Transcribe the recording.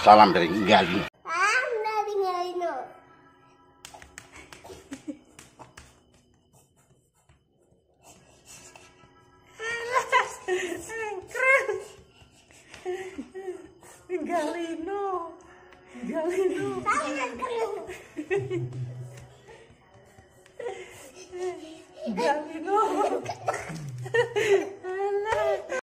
Salam dari Galino. Ah, Galino. Galino. Galino.